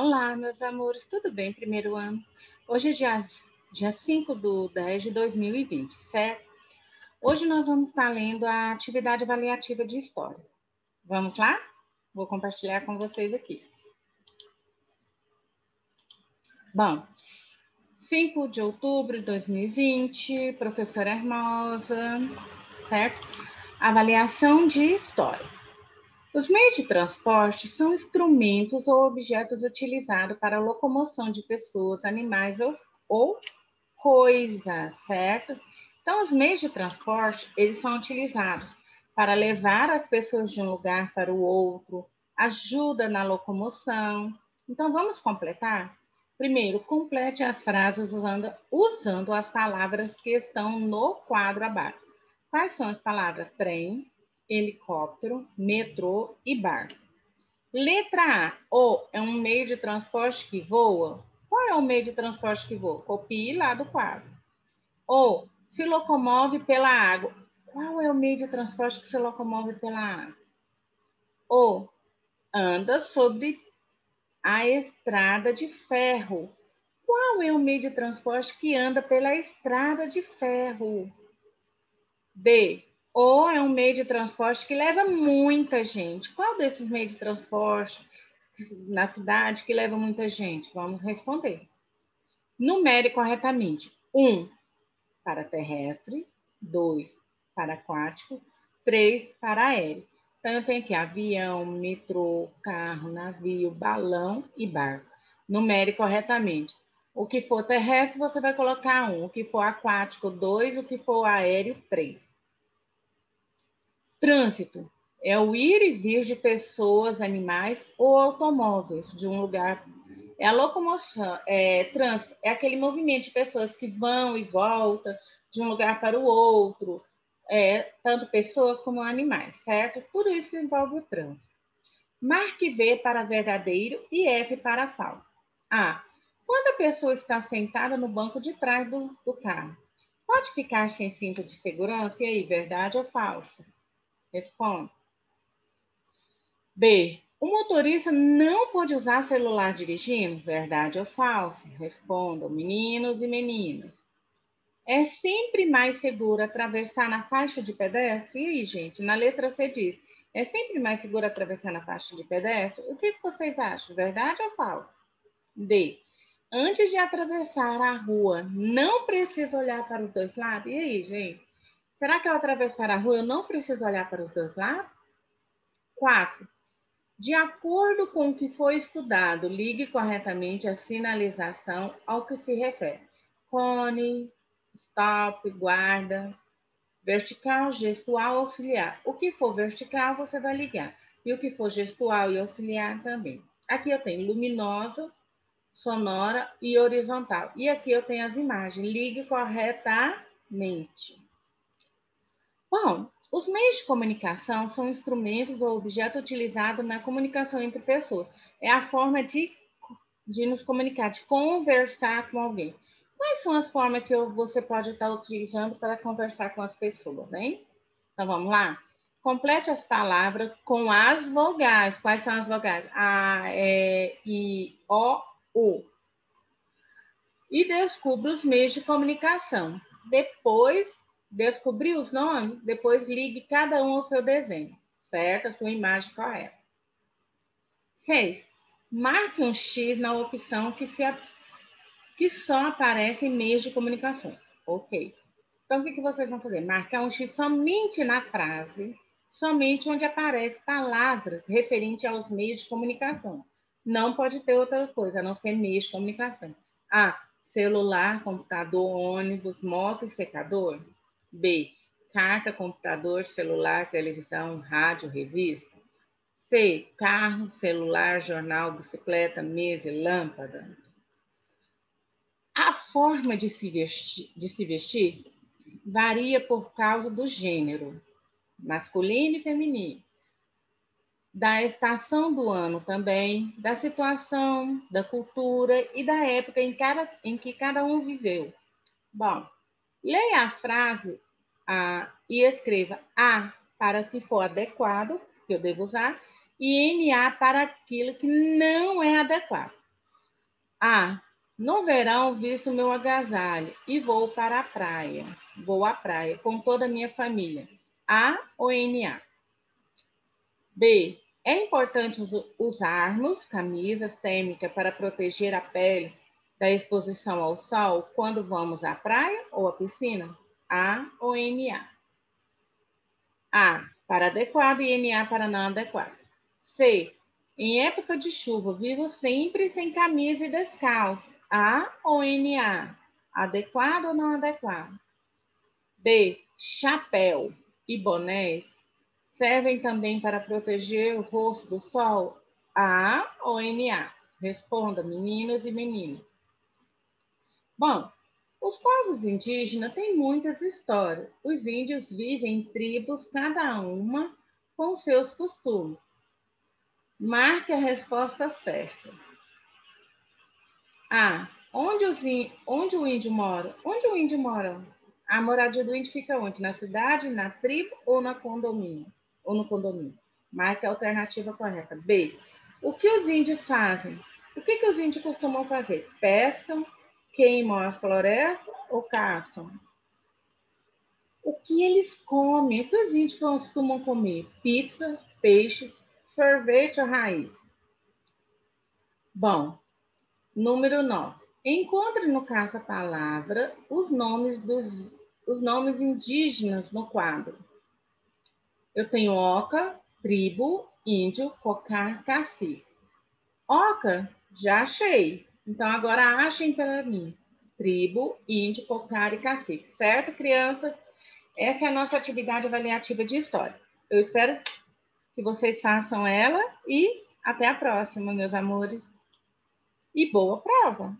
Olá, meus amores, tudo bem? Primeiro ano. Hoje é dia, dia 5 de 10 de 2020, certo? Hoje nós vamos estar lendo a atividade avaliativa de História. Vamos lá? Vou compartilhar com vocês aqui. Bom, 5 de outubro de 2020, professora Hermosa, certo? Avaliação de História. Os meios de transporte são instrumentos ou objetos utilizados para a locomoção de pessoas, animais ou, ou coisas, certo? Então, os meios de transporte, eles são utilizados para levar as pessoas de um lugar para o outro, ajuda na locomoção. Então, vamos completar? Primeiro, complete as frases usando, usando as palavras que estão no quadro abaixo. Quais são as palavras? Trem, helicóptero, metrô e bar. Letra A, o é um meio de transporte que voa. Qual é o meio de transporte que voa? Copie lá do quadro. O se locomove pela água. Qual é o meio de transporte que se locomove pela água? O anda sobre a estrada de ferro. Qual é o meio de transporte que anda pela estrada de ferro? D ou é um meio de transporte que leva muita gente. Qual desses meios de transporte na cidade que leva muita gente? Vamos responder. Numere corretamente. Um, para terrestre. Dois, para aquático. Três, para aéreo. Então, eu tenho aqui avião, metrô, carro, navio, balão e barco. Numere corretamente. O que for terrestre, você vai colocar um. O que for aquático, dois. O que for aéreo, três. Trânsito é o ir e vir de pessoas, animais ou automóveis de um lugar. É a locomoção, é trânsito, é aquele movimento de pessoas que vão e voltam de um lugar para o outro, é, tanto pessoas como animais, certo? Tudo isso envolve o trânsito. Marque V para verdadeiro e F para falso. A. Quando a pessoa está sentada no banco de trás do, do carro, pode ficar sem cinto de segurança? E aí, verdade ou falso? Responde. B. O motorista não pode usar celular dirigindo? Verdade ou falso? Respondam, meninos e meninas. É sempre mais seguro atravessar na faixa de pedestre? E aí, gente, na letra C diz, é sempre mais seguro atravessar na faixa de pedestre? O que, que vocês acham? Verdade ou falso? D. Antes de atravessar a rua, não precisa olhar para os dois lados? E aí, gente? Será que ao atravessar a rua eu não preciso olhar para os dois lados? Quatro. De acordo com o que foi estudado, ligue corretamente a sinalização ao que se refere. Cone, stop, guarda, vertical, gestual, auxiliar. O que for vertical, você vai ligar. E o que for gestual e auxiliar também. Aqui eu tenho luminosa, sonora e horizontal. E aqui eu tenho as imagens. Ligue corretamente. Bom, os meios de comunicação são instrumentos ou objetos utilizados na comunicação entre pessoas. É a forma de, de nos comunicar, de conversar com alguém. Quais são as formas que você pode estar utilizando para conversar com as pessoas, hein? Então vamos lá? Complete as palavras com as vogais. Quais são as vogais? A, E, I, O, U. E descubra os meios de comunicação. Depois Descobrir os nomes? Depois ligue cada um ao seu desenho, certo? A sua imagem correta. Seis, marque um X na opção que, se, que só aparece em meios de comunicação. Ok. Então, o que, que vocês vão fazer? Marcar um X somente na frase, somente onde aparecem palavras referentes aos meios de comunicação. Não pode ter outra coisa, a não ser meios de comunicação. A. Celular, computador, ônibus, moto e secador. B. Carta, computador, celular, televisão, rádio, revista. C. Carro, celular, jornal, bicicleta, mesa lâmpada. A forma de se, vestir, de se vestir varia por causa do gênero, masculino e feminino, da estação do ano também, da situação, da cultura e da época em, cada, em que cada um viveu. Bom, Leia as frases ah, e escreva A para que for adequado, que eu devo usar, e NA para aquilo que não é adequado. A. No verão, visto meu agasalho e vou para a praia. Vou à praia com toda a minha família. A ou NA? B. É importante usarmos camisas térmicas para proteger a pele da exposição ao sol quando vamos à praia ou à piscina? A ou NA? A. Para adequado e NA para não adequado. C. Em época de chuva, vivo sempre sem camisa e descalço. A ou NA? Adequado ou não adequado? D. Chapéu e bonés servem também para proteger o rosto do sol? A ou NA? Responda, meninos e meninas. Bom, os povos indígenas têm muitas histórias. Os índios vivem em tribos, cada uma com seus costumes. Marque a resposta certa. A. Onde, os, onde o índio mora? Onde o índio mora? A moradia do índio fica onde? Na cidade, na tribo ou na condomínio? Ou no condomínio? Marque a alternativa correta. B. O que os índios fazem? O que, que os índios costumam fazer? Pescam, queimam as florestas ou caçam? O que eles comem? O que os índios costumam comer? Pizza, peixe, sorvete ou raiz? Bom, número 9. Encontre no caça-palavra os nomes dos os nomes indígenas no quadro. Eu tenho Oca, tribo, índio, cocar, cacique. Oca, já achei. Então agora achem para mim. Tribo, índio, cocar e cacique. Certo, criança? Essa é a nossa atividade avaliativa de história. Eu espero que vocês façam ela e até a próxima, meus amores. E boa prova!